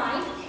mind